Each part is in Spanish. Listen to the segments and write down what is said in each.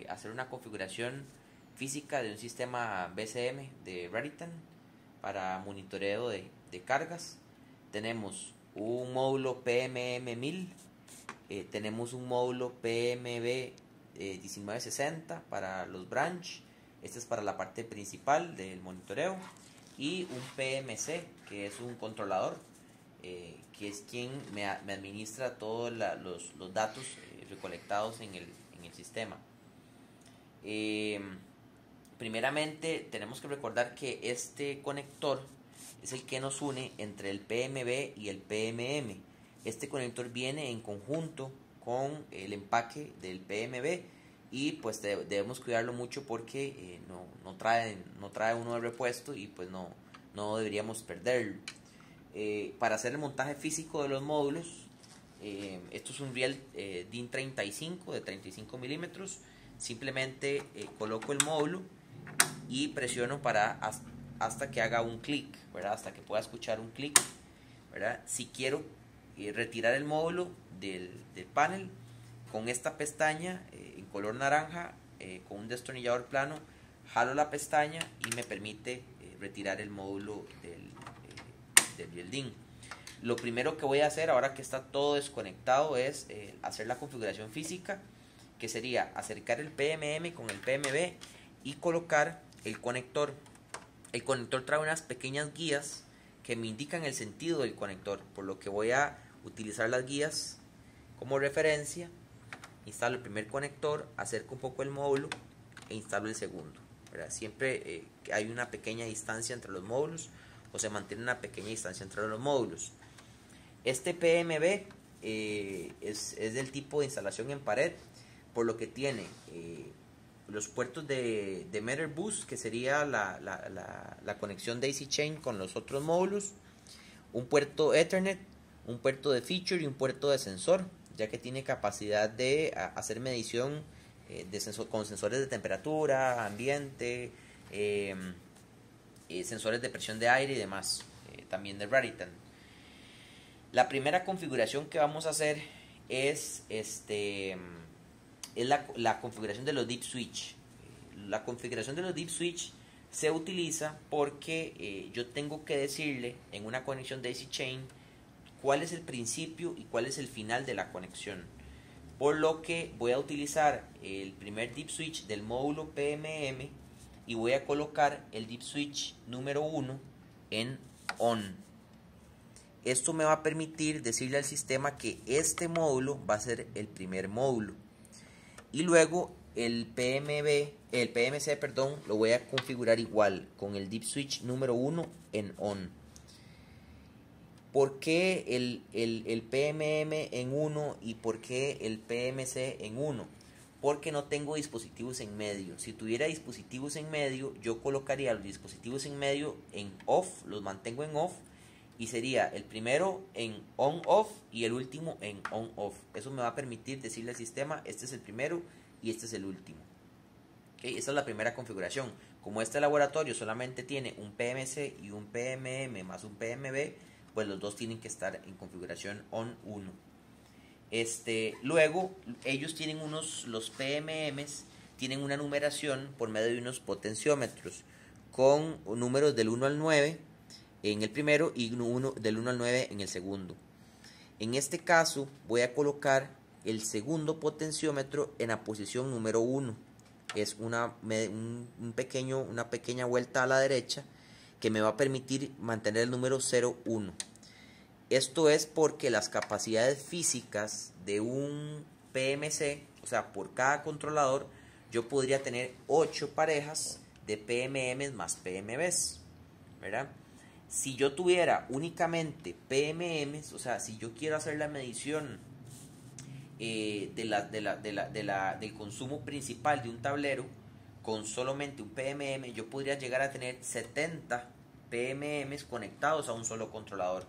eh, hacer una configuración física de un sistema BCM de Raritan para monitoreo de, cargas. Tenemos un módulo PMM1000, eh, tenemos un módulo PMB 1960 para los branch, este es para la parte principal del monitoreo, y un PMC, que es un controlador, eh, que es quien me, administra todos los, datos eh, recolectados en el, en el sistema. Primeramente, tenemos que recordar que este conector es el que nos une entre el PMB y el PMM. Este conector viene en conjunto con el empaque del PMB y pues debemos cuidarlo mucho porque eh, no, no, trae, no trae uno de repuesto y pues no, no deberíamos perderlo. Eh, para hacer el montaje físico de los módulos, eh, esto es un riel DIN 35 de 35 milímetros, simplemente coloco el módulo y presiono para hasta, que haga un clic, ¿verdad? hasta que pueda escuchar un clic. ¿verdad? Si quiero retirar el módulo, del, panel con esta pestaña eh, en color naranja eh, con un destornillador plano jalo la pestaña y me permite eh, retirar el módulo del, del DIN lo primero que voy a hacer ahora que está todo desconectado es hacer la configuración física que sería acercar el PMM con el PMB y colocar el conector el conector trae unas pequeñas guías que me indican el sentido del conector por lo que voy a utilizar las guías como referencia, instalo el primer conector, acerco un poco el módulo e instalo el segundo. Siempre eh, hay una pequeña distancia entre los módulos o se mantiene una pequeña distancia entre los módulos. Este PMB eh, es, del tipo de instalación en pared, por lo que tiene eh, los puertos de, de Bus, que sería la, la, la, conexión Daisy Chain con los otros módulos, un puerto Ethernet, un puerto de feature y un puerto de sensor ya que tiene capacidad de hacer medición eh, de con sensores de temperatura, ambiente, em, sensores de presión de aire y demás, eh, también de Raritan. La primera configuración que vamos a hacer es, este, es la, configuración de los deep switch. La configuración de los deep switch se utiliza porque eh, yo tengo que decirle en una conexión daisy chain cuál es el principio y cuál es el final de la conexión. Por lo que voy a utilizar el primer deep switch del módulo PMM y voy a colocar el deep switch número 1 en on. Esto me va a permitir decirle al sistema que este módulo va a ser el primer módulo. Y luego el PMB, el PMC, perdón, lo voy a configurar igual con el deep switch número 1 en on. ¿Por qué el, el, PMM en 1 y por qué el PMC en 1? Porque no tengo dispositivos en medio. Si tuviera dispositivos en medio, yo colocaría los dispositivos en medio en off, los mantengo en off y sería el primero en on off y el último en on off. Eso me va a permitir decirle al sistema, este es el primero y este es el último. ¿Okay? Esta es la primera configuración. Como este laboratorio solamente tiene un PMC y un PMM más un PMB, pues los dos tienen que estar en configuración on 1. Este, luego, ellos tienen unos, los PMMs, tienen una numeración por medio de unos potenciómetros con números del 1 al 9 en el primero y del 1 al 9 en el segundo. En este caso voy a colocar el segundo potenciómetro en la posición número 1. Es una, un, pequeño, una pequeña vuelta a la derecha que me va a permitir mantener el número 01. Esto es porque las capacidades físicas de un PMC, o sea, por cada controlador, yo podría tener 8 parejas de PMM más PMBs, ¿verdad? Si yo tuviera únicamente PMMs, o sea, si yo quiero hacer la medición eh, de la, de la, de la, de la, del consumo principal de un tablero con solamente un PMM, yo podría llegar a tener 70 PMMs conectados a un solo controlador.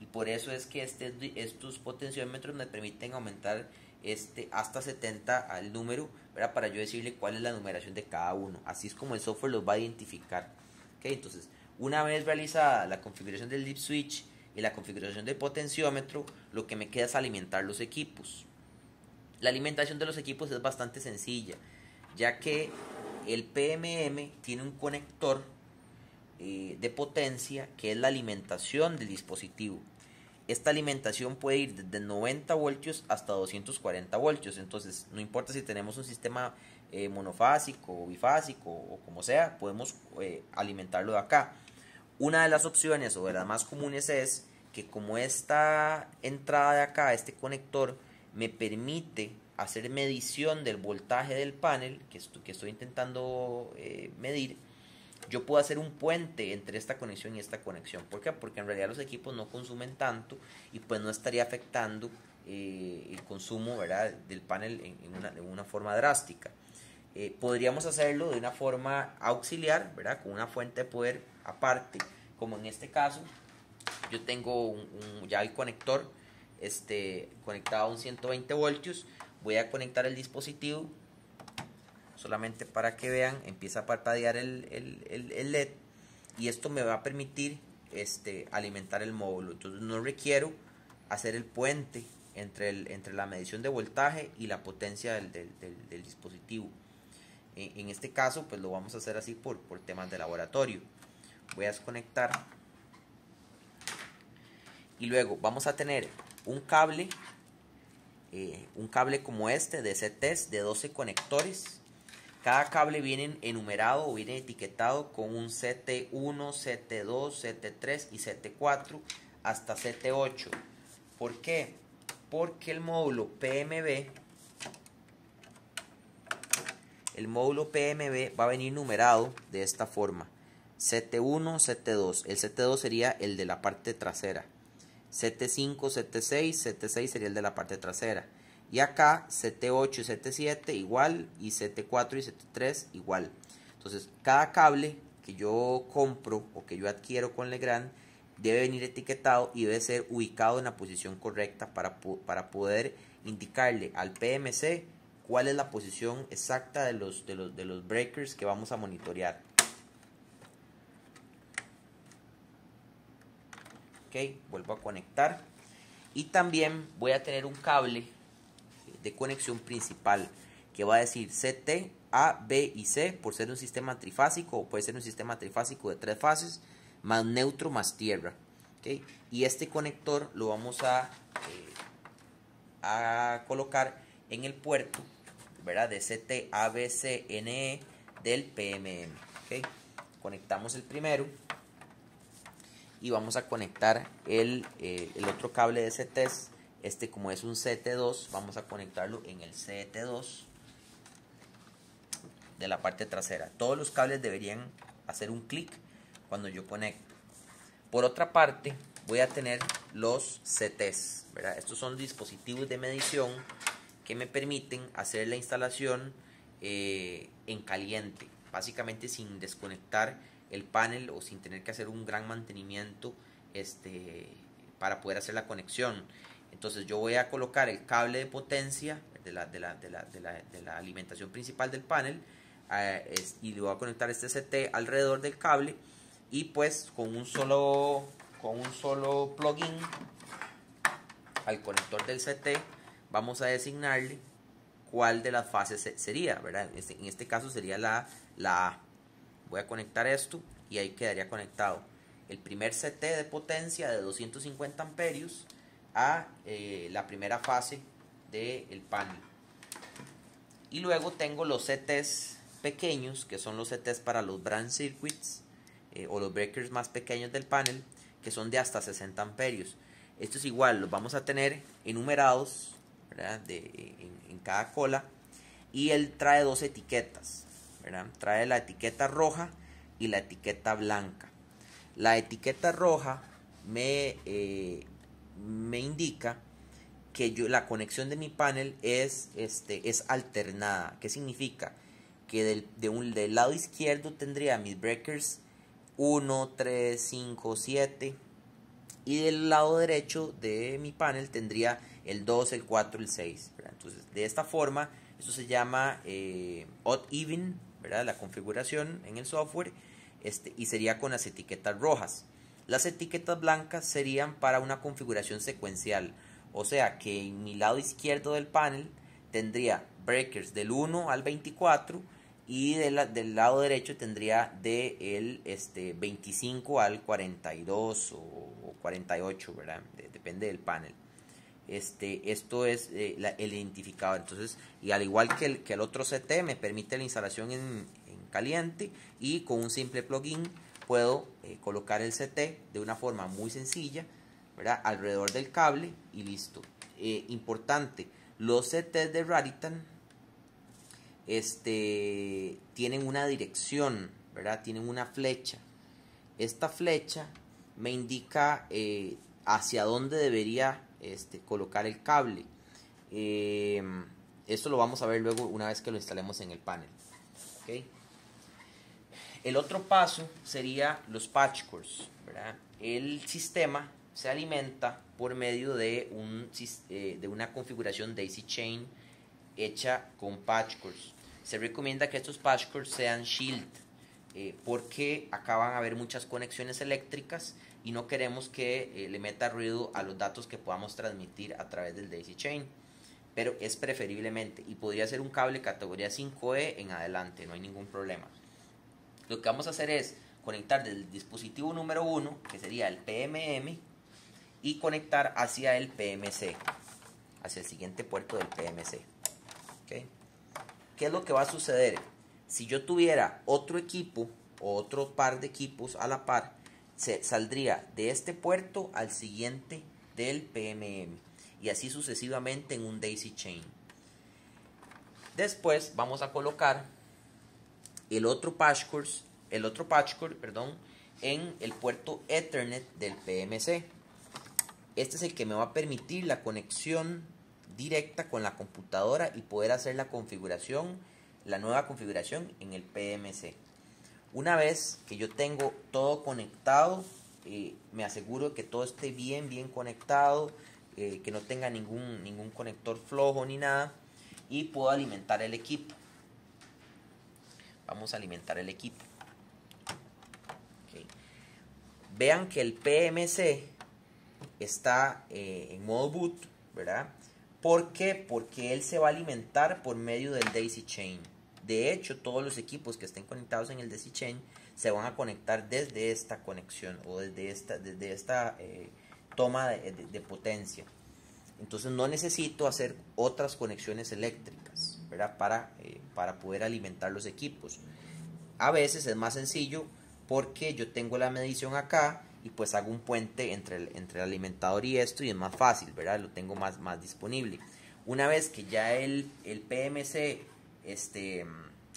Y por eso es que este, estos potenciómetros me permiten aumentar este hasta 70 al número para yo decirle cuál es la numeración de cada uno. Así es como el software los va a identificar. ¿Okay? entonces una vez realizada la configuración del deep switch y la configuración del potenciómetro lo que me queda es alimentar los equipos la alimentación de los equipos es bastante sencilla ya que el PMM tiene un conector eh, de potencia que es la alimentación del dispositivo. Esta alimentación puede ir desde 90 voltios hasta 240 voltios, entonces no importa si tenemos un sistema eh, monofásico o bifásico o como sea, podemos eh, alimentarlo de acá. Una de las opciones o de las más comunes es que como esta entrada de acá, este conector, me permite hacer medición del voltaje del panel que, que estoy intentando eh, medir, yo puedo hacer un puente entre esta conexión y esta conexión. ¿Por qué? Porque en realidad los equipos no consumen tanto y pues no estaría afectando eh, el consumo ¿verdad? del panel en, una forma drástica. Eh, podríamos hacerlo de una forma auxiliar, ¿verdad? con una fuente de poder aparte, como en este caso. Yo tengo un, ya el conector este, conectado a un 120 voltios. Voy a conectar el dispositivo solamente para que vean, empieza a parpadear el, el, LED y esto me va a permitir este, alimentar el módulo. Entonces no requiero hacer el puente entre, el, entre la medición de voltaje y la potencia del, del, dispositivo. En, en, este caso, pues lo vamos a hacer así por, por temas de laboratorio. Voy a desconectar. Y luego vamos a tener un cable, eh, un cable como este de CTs de 12 conectores cada cable viene enumerado o viene etiquetado con un CT1, CT2, CT3 y CT4 hasta CT8. ¿Por qué? Porque el módulo PMB, el módulo PMB va a venir numerado de esta forma. CT1, CT2. El CT2 sería el de la parte trasera. CT5, CT6, CT6 sería el de la parte trasera. Y acá CT8 y CT7 igual y CT4 y CT3 igual. Entonces cada cable que yo compro o que yo adquiero con Legrand debe venir etiquetado y debe ser ubicado en la posición correcta para, para poder indicarle al PMC cuál es la posición exacta de los, de los, de los breakers que vamos a monitorear. Ok, vuelvo a conectar. Y también voy a tener un cable de conexión principal que va a decir CT, A, B y C por ser un sistema trifásico o puede ser un sistema trifásico de tres fases más neutro más tierra. ¿okay? Y este conector lo vamos a, eh, a colocar en el puerto ¿verdad? de CT, A, B, C, N, E del PMM. ¿okay? Conectamos el primero y vamos a conectar el, eh, el otro cable de CTs este como es un CT2, vamos a conectarlo en el CT2 de la parte trasera. Todos los cables deberían hacer un clic cuando yo conecto. Por otra parte, voy a tener los CTs. Estos son dispositivos de medición que me permiten hacer la instalación eh, en caliente, básicamente sin desconectar el panel o sin tener que hacer un gran mantenimiento este, para poder hacer la conexión. Entonces yo voy a colocar el cable de potencia de la, de la, de la, de la alimentación principal del panel eh, y le voy a conectar este CT alrededor del cable y pues con un solo con un solo plugin al conector del CT vamos a designarle cuál de las fases sería, ¿verdad? Este, en este caso sería la, la A. Voy a conectar esto y ahí quedaría conectado el primer CT de potencia de 250 amperios a eh, la primera fase del panel. Y luego tengo los CTs pequeños, que son los CTs para los branch circuits eh, o los breakers más pequeños del panel, que son de hasta 60 amperios. Esto es igual, los vamos a tener enumerados De, en, cada cola. Y él trae dos etiquetas. Trae la etiqueta roja y la etiqueta blanca. La etiqueta roja me eh, me indica que yo, la conexión de mi panel es, este, es alternada. ¿Qué significa? Que del, de un, del lado izquierdo tendría mis breakers 1, 3, 5, 7. Y del lado derecho de mi panel tendría el 2, el 4, el 6. Entonces, de esta forma, eso se llama eh, odd even, la configuración en el software, este, y sería con las etiquetas rojas. Las etiquetas blancas serían para una configuración secuencial, o sea que en mi lado izquierdo del panel tendría breakers del 1 al 24 y del lado derecho tendría de el este, 25 al 42 o, 48, ¿verdad? depende del panel. Este, esto es eh, el identificador. Entonces, y al igual que el, que el otro CT, me permite la instalación en, caliente y con un simple plugin puedo eh, colocar el CT de una forma muy sencilla, ¿verdad? Alrededor del cable y listo. Eh, importante, los CT de Raritan este, tienen una dirección, ¿verdad? Tienen una flecha. Esta flecha me indica hacia dónde debería este, colocar el cable. Eh, esto lo vamos a ver luego una vez que lo instalemos en el panel. El otro paso sería los patch cores. El sistema se alimenta por medio de, un, eh, de una configuración daisy chain hecha con patch cores se recomienda que estos patchcords sean shield eh, porque acá van a haber muchas conexiones eléctricas y no queremos que eh, le meta ruido a los datos que podamos transmitir a través del daisy chain pero es preferiblemente y podría ser un cable categoría 5E en adelante no hay ningún problema lo que vamos a hacer es conectar del dispositivo número 1 que sería el PMM y conectar hacia el PMC hacia el siguiente puerto del PMC ¿okay? ¿qué es lo que va a suceder? Si yo tuviera otro equipo o otro par de equipos a la par, se saldría de este puerto al siguiente del PMM y así sucesivamente en un daisy chain. Después vamos a colocar el otro patch el otro patch perdón, en el puerto Ethernet del PMC. Este es el que me va a permitir la conexión directa con la computadora y poder hacer la configuración, la nueva configuración en el PMC. Una vez que yo tengo todo conectado, eh, me aseguro que todo esté bien, bien conectado, eh, que no tenga ningún, ningún conector flojo ni nada y puedo alimentar el equipo. Vamos a alimentar el equipo. Vean que el PMC está eh, en modo boot, ¿verdad? ¿Por qué? Porque él se va a alimentar por medio del Daisy Chain. De hecho, todos los equipos que estén conectados en el Daisy Chain se van a conectar desde esta conexión o desde esta, desde esta eh, toma de, potencia. Entonces no necesito hacer otras conexiones eléctricas Para, eh, para poder alimentar los equipos. A veces es más sencillo porque yo tengo la medición acá y pues hago un puente entre el, entre el alimentador y esto y es más fácil, ¿verdad? Lo tengo más, más disponible. Una vez que ya el, el PMC este,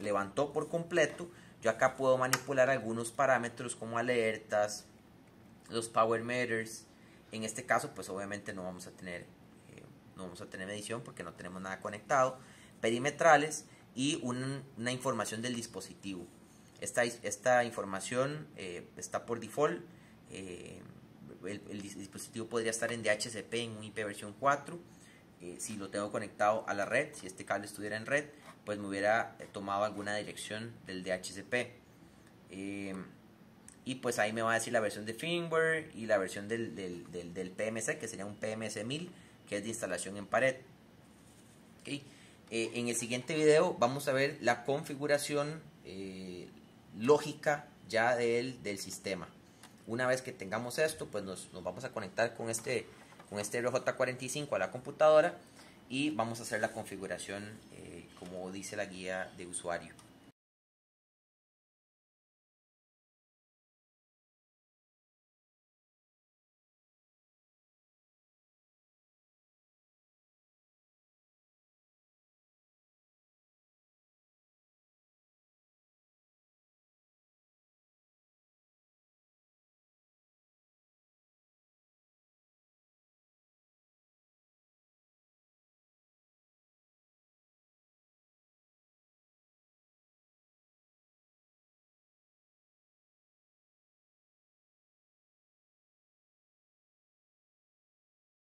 levantó por completo, yo acá puedo manipular algunos parámetros como alertas, los power meters. En este caso, pues obviamente no vamos a tener, eh, no vamos a tener medición porque no tenemos nada conectado. Perimetrales y una información del dispositivo. Esta, esta información eh, está por default eh, el, dispositivo podría estar en DHCP en un IP versión 4. Eh, si lo tengo conectado a la red, si este cable estuviera en red, pues me hubiera eh, tomado alguna dirección del DHCP. y pues ahí me va a decir la versión de firmware y la versión del, del, PMC, que sería un PMC 1000, que es de instalación en pared. en el siguiente video vamos a ver la configuración lógica ya del, del sistema. Una vez que tengamos esto, pues nos, vamos a conectar con este, con este RJ45 a la computadora y vamos a hacer la configuración eh, como dice la guía de usuario.